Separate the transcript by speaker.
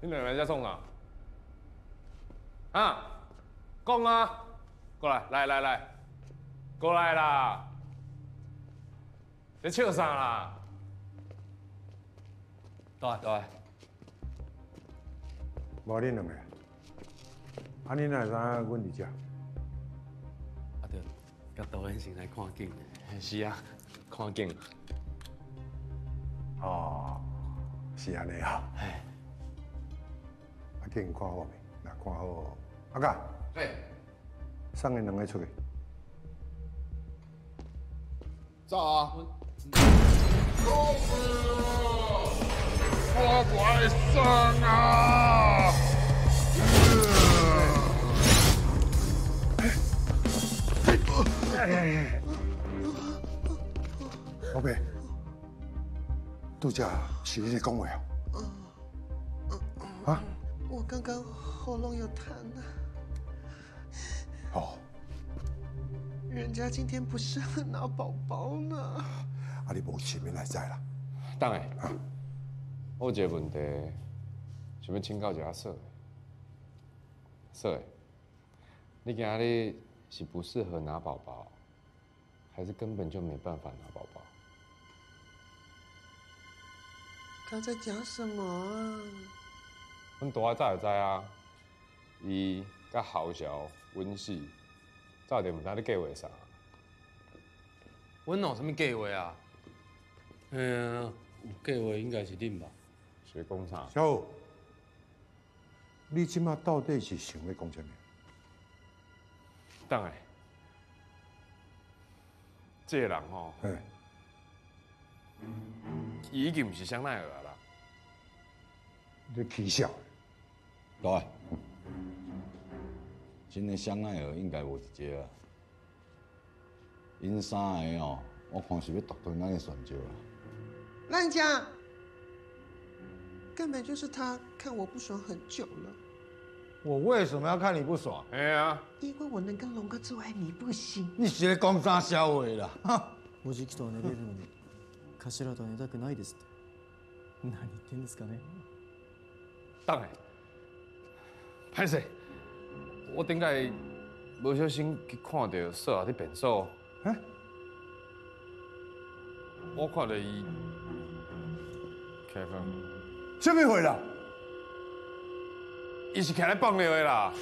Speaker 1: 你两个人在冲啥？啊，讲啊，过来，来来来，过来啦！你笑啥啦？
Speaker 2: 对对，
Speaker 3: 无恁两个，啊恁哪会知影阮伫遮？
Speaker 2: 啊对，甲导演先来看景的。
Speaker 1: 是啊，看景。
Speaker 3: 哦，是安尼啊。
Speaker 2: 哎，
Speaker 3: 啊，叫因看好未？那看好，阿甲，
Speaker 1: 嘿，
Speaker 3: 送因两个出去。
Speaker 1: 走啊！我不爱上啊！
Speaker 3: 宝贝，拄则是你咧讲话哦。
Speaker 4: 刚刚喉咙有痰啊，
Speaker 3: 哦，
Speaker 4: 人家今天不是很拿宝宝呢。
Speaker 3: 啊，你无前面来知啦。
Speaker 1: 当然、啊，我有一个问题，想要请教一下说的。说的，你今日是不适合拿宝宝，还是根本就没办法拿宝宝？
Speaker 4: 他在讲什么啊？
Speaker 1: 阮大早就知啊，伊甲豪小、温氏，早点毋知你计划啥。
Speaker 2: 阮有啥物计划啊？嗯，有计划应该是恁吧？
Speaker 1: 学工厂，
Speaker 3: 小虎，你即马到底是想要讲啥物？
Speaker 1: 等下，这个人吼，
Speaker 3: 嘿，
Speaker 1: 伊已经毋是香奈儿啊啦。
Speaker 3: 你起笑。
Speaker 5: 对，真的香奈儿应该无一个啊。因三个哦，我看是要独吞咱的选择啊。
Speaker 4: 烂讲，根本就是他看我不爽很久了，
Speaker 6: 我为什么要看你不爽？
Speaker 1: 哎呀，
Speaker 4: 因为我能跟龙哥做爱，你不行。
Speaker 6: 你是咧讲啥笑话啦？哈！
Speaker 7: おじきとは寝れるのに頭とは寝たくないですって何言ってんですかね
Speaker 1: 等下， 歹势，我顶个无小心去看到说啊伫便所，
Speaker 3: 哎，
Speaker 1: 我看到伊，Kevin，
Speaker 3: 什么回啦？
Speaker 1: 伊是徛咧放尿的啦。